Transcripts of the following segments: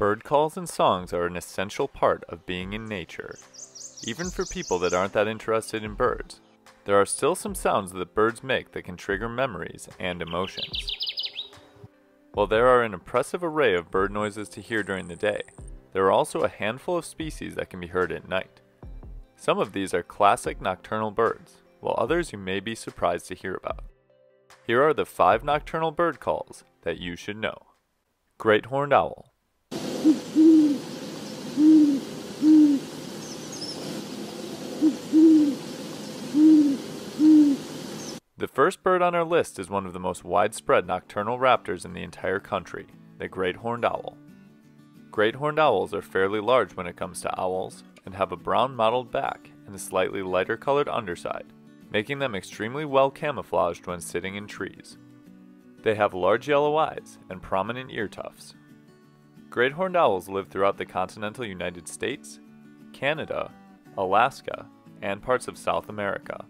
Bird calls and songs are an essential part of being in nature. Even for people that aren't that interested in birds, there are still some sounds that birds make that can trigger memories and emotions. While there are an impressive array of bird noises to hear during the day, there are also a handful of species that can be heard at night. Some of these are classic nocturnal birds, while others you may be surprised to hear about. Here are the five nocturnal bird calls that you should know. Great horned owl. The first bird on our list is one of the most widespread nocturnal raptors in the entire country, the great horned owl. Great horned owls are fairly large when it comes to owls and have a brown mottled back and a slightly lighter colored underside, making them extremely well camouflaged when sitting in trees. They have large yellow eyes and prominent ear tufts. Great horned owls live throughout the continental United States, Canada, Alaska, and parts of South America.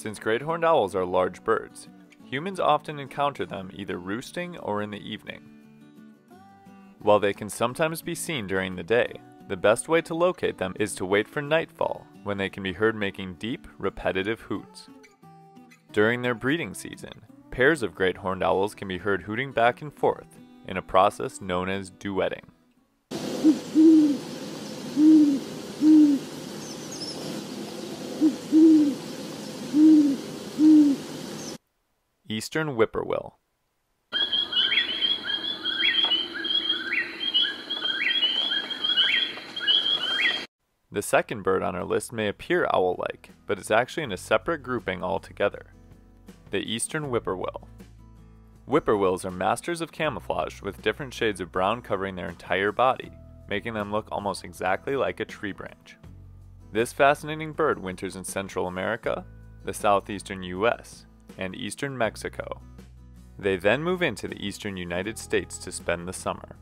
Since great horned owls are large birds, humans often encounter them either roosting or in the evening. While they can sometimes be seen during the day, the best way to locate them is to wait for nightfall when they can be heard making deep, repetitive hoots. During their breeding season, pairs of great horned owls can be heard hooting back and forth in a process known as duetting. Eastern Whippoorwill. The second bird on our list may appear owl-like, but is actually in a separate grouping altogether. The Eastern Whippoorwill. Whippoorwills are masters of camouflage with different shades of brown covering their entire body, making them look almost exactly like a tree branch. This fascinating bird winters in Central America, the southeastern US, and eastern Mexico. They then move into the eastern United States to spend the summer.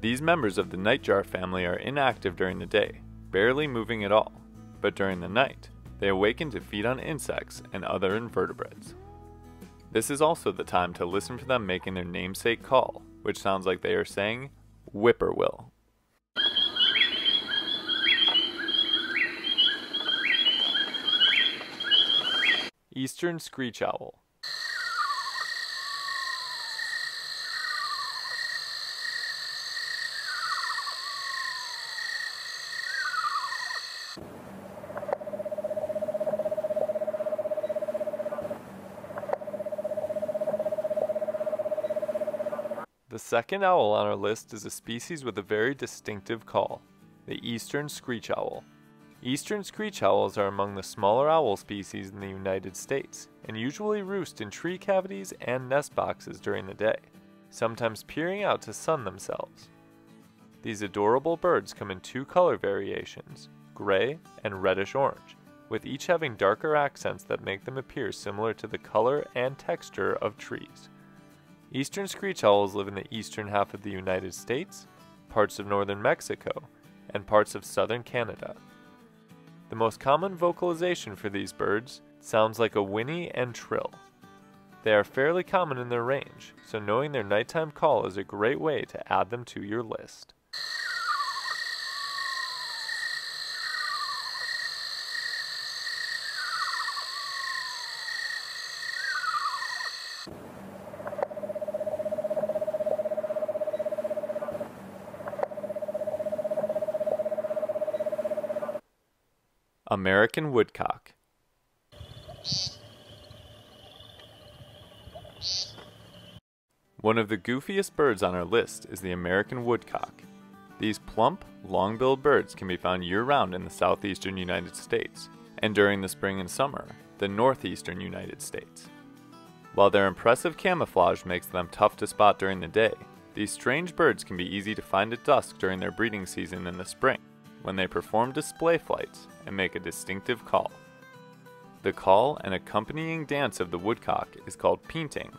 These members of the nightjar family are inactive during the day, barely moving at all, but during the night, they awaken to feed on insects and other invertebrates. This is also the time to listen for them making their namesake call, which sounds like they are saying, Whippoorwill. Eastern Screech Owl. The second owl on our list is a species with a very distinctive call, the eastern screech owl. Eastern screech owls are among the smaller owl species in the United States and usually roost in tree cavities and nest boxes during the day, sometimes peering out to sun themselves. These adorable birds come in two color variations, gray and reddish orange, with each having darker accents that make them appear similar to the color and texture of trees. Eastern screech owls live in the eastern half of the United States, parts of northern Mexico, and parts of southern Canada. The most common vocalization for these birds sounds like a whinny and trill. They are fairly common in their range, so knowing their nighttime call is a great way to add them to your list. American Woodcock. One of the goofiest birds on our list is the American woodcock. These plump, long-billed birds can be found year-round in the southeastern United States, and during the spring and summer, the northeastern United States. While their impressive camouflage makes them tough to spot during the day, these strange birds can be easy to find at dusk during their breeding season in the spring, when they perform display flights and make a distinctive call. The call and accompanying dance of the woodcock is called peenting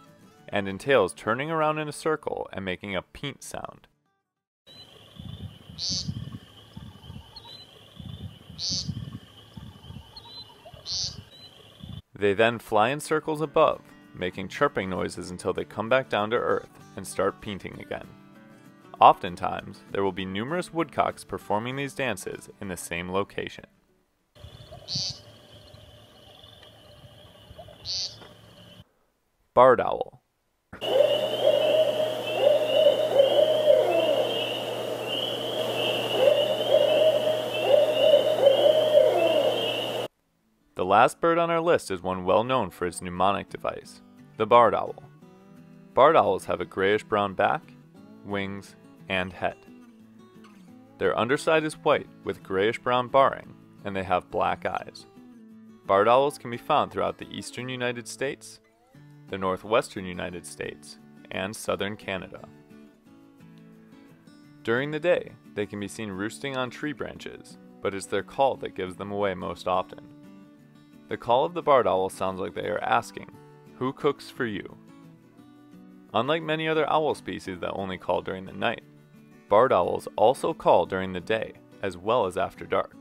and entails turning around in a circle and making a peent sound. They then fly in circles above, making chirping noises until they come back down to earth and start peenting again. Oftentimes, there will be numerous woodcocks performing these dances in the same location. Barred Owl The last bird on our list is one well known for its mnemonic device, the barred owl. Barred owls have a grayish brown back, wings, and head. Their underside is white with grayish brown barring, and they have black eyes. Barred owls can be found throughout the eastern United States, the northwestern United States, and southern Canada. During the day, they can be seen roosting on tree branches, but it's their call that gives them away most often. The call of the barred owl sounds like they are asking, Who cooks for you? Unlike many other owl species that only call during the night, barred owls also call during the day as well as after dark,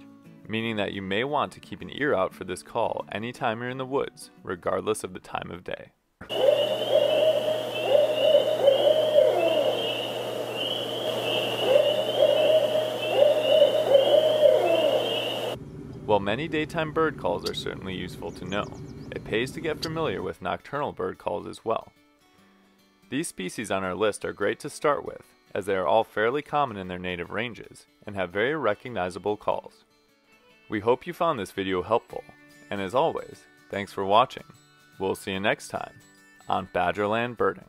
meaning that you may want to keep an ear out for this call anytime you're in the woods, regardless of the time of day. While many daytime bird calls are certainly useful to know, it pays to get familiar with nocturnal bird calls as well. These species on our list are great to start with, as they are all fairly common in their native ranges, and have very recognizable calls. We hope you found this video helpful, and as always, thanks for watching. We'll see you next time on Badgerland Birding.